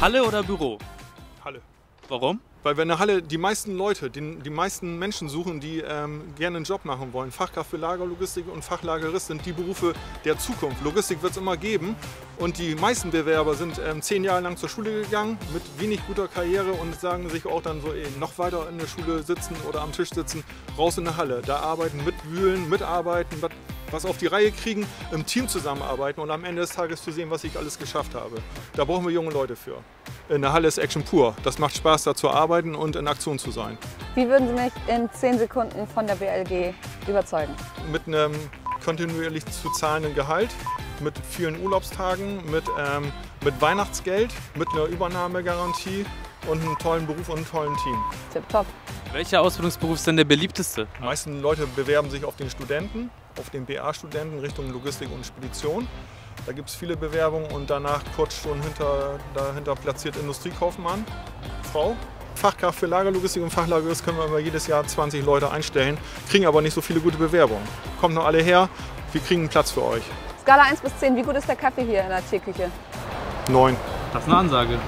Halle oder Büro? Halle. Warum? Weil wir in der Halle die meisten Leute, die, die meisten Menschen suchen, die ähm, gerne einen Job machen wollen. Fachkraft für Lagerlogistik und Fachlagerist sind die Berufe der Zukunft. Logistik wird es immer geben und die meisten Bewerber sind ähm, zehn Jahre lang zur Schule gegangen mit wenig guter Karriere und sagen sich auch dann so ey, noch weiter in der Schule sitzen oder am Tisch sitzen, raus in der Halle. Da arbeiten, mitwühlen, mitarbeiten, was auf die Reihe kriegen, im Team zusammenarbeiten und am Ende des Tages zu sehen, was ich alles geschafft habe. Da brauchen wir junge Leute für. In der Halle ist Action pur. Das macht Spaß, da zu arbeiten und in Aktion zu sein. Wie würden Sie mich in 10 Sekunden von der BLG überzeugen? Mit einem kontinuierlich zu zahlenden Gehalt, mit vielen Urlaubstagen, mit, ähm, mit Weihnachtsgeld, mit einer Übernahmegarantie und einem tollen Beruf und einem tollen Team. Tipptopp. Welcher Ausbildungsberuf ist denn der beliebteste? Die meisten Leute bewerben sich auf den Studenten, auf den BA-Studenten Richtung Logistik und Spedition. Da gibt es viele Bewerbungen und danach kurz schon hinter, dahinter platziert Industriekaufmann, Frau. Fachkraft für Lagerlogistik und Fachlagerist können wir immer jedes Jahr 20 Leute einstellen, kriegen aber nicht so viele gute Bewerbungen. Kommt noch alle her, wir kriegen einen Platz für euch. Skala 1 bis 10, wie gut ist der Kaffee hier in der Teeküche? Neun. Das ist eine Ansage.